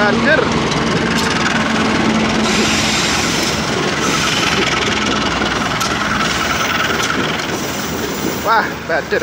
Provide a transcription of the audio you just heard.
Hadir. wah banjir